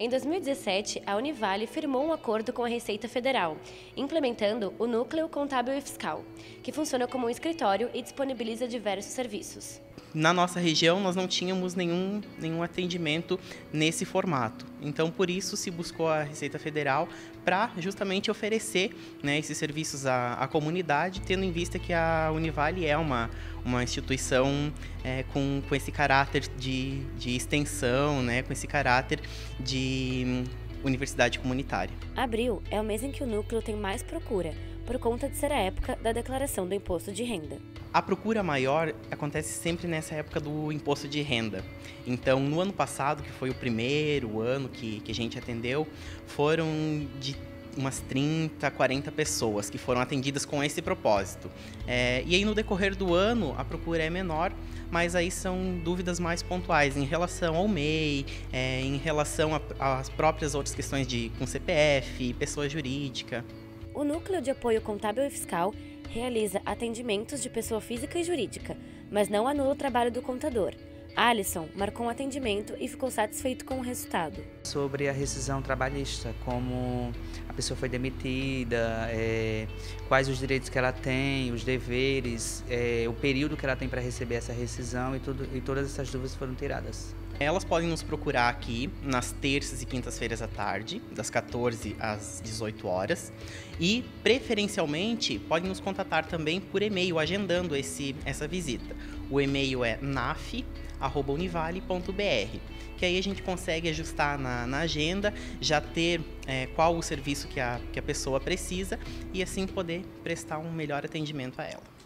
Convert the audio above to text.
Em 2017, a Univale firmou um acordo com a Receita Federal, implementando o Núcleo Contábil e Fiscal, que funciona como um escritório e disponibiliza diversos serviços na nossa região nós não tínhamos nenhum, nenhum atendimento nesse formato. Então, por isso se buscou a Receita Federal para justamente oferecer né, esses serviços à, à, comunidade, tendo em vista que a Univale é uma, uma instituição é, com, com esse caráter de, de extensão, né, com esse caráter de hum, universidade comunitária. Abril é o mês em que o núcleo tem mais procura por conta de ser a época da declaração do imposto de renda. A procura maior acontece sempre nessa época do imposto de renda. Então, no ano passado, que foi o primeiro ano que, que a gente atendeu, foram de umas 30, 40 pessoas que foram atendidas com esse propósito. É, e aí, no decorrer do ano, a procura é menor, mas aí são dúvidas mais pontuais em relação ao MEI, é, em relação às próprias outras questões de com CPF, pessoa jurídica. O Núcleo de Apoio Contábil e Fiscal realiza atendimentos de pessoa física e jurídica, mas não anula o trabalho do contador. Alisson marcou um atendimento e ficou satisfeito com o resultado. Sobre a rescisão trabalhista, como a pessoa foi demitida, é, quais os direitos que ela tem, os deveres, é, o período que ela tem para receber essa rescisão e, tudo, e todas essas dúvidas foram tiradas. Elas podem nos procurar aqui nas terças e quintas-feiras à tarde, das 14 às 18 horas, e preferencialmente podem nos contatar também por e-mail agendando esse, essa visita. O e-mail é naf@univale.br, que aí a gente consegue ajustar na, na agenda, já ter é, qual o serviço que a, que a pessoa precisa e assim poder prestar um melhor atendimento a ela.